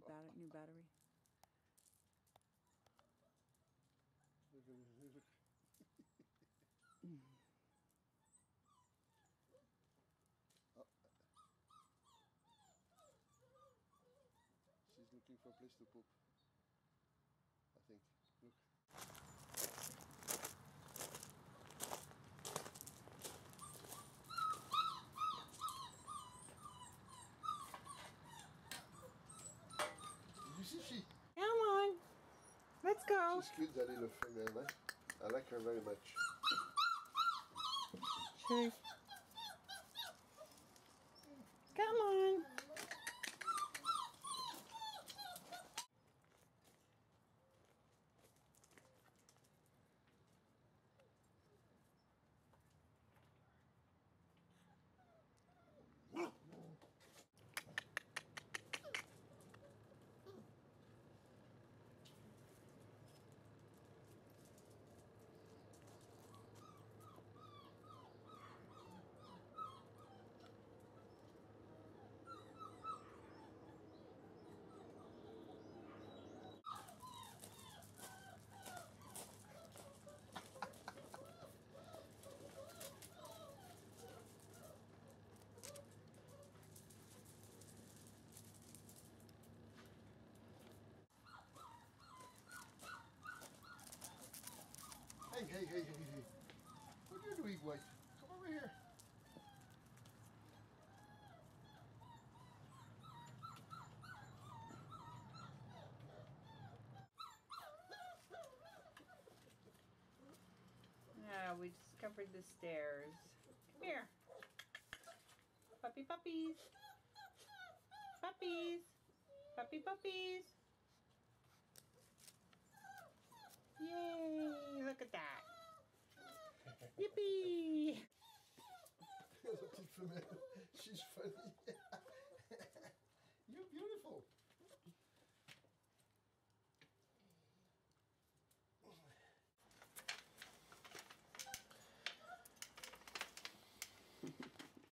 Need batter new battery. She's looking for a place to poop. I think. Look. You see, she Come on. Let's go. she's cute, that little female. Eh? I like her very much. Sure. Come on. Hey, hey, hey, hey. What are you doing, White? Come over here. Yeah, we discovered the stairs. Come here. Puppy puppies. Puppies. Puppy puppies. Femelle. She's funny. You're beautiful.